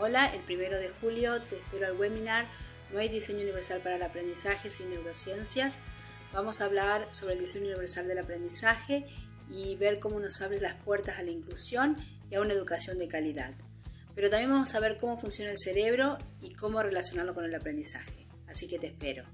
Hola, el primero de julio te espero al webinar No hay diseño universal para el aprendizaje sin neurociencias. Vamos a hablar sobre el diseño universal del aprendizaje y ver cómo nos abre las puertas a la inclusión y a una educación de calidad. Pero también vamos a ver cómo funciona el cerebro y cómo relacionarlo con el aprendizaje. Así que te espero.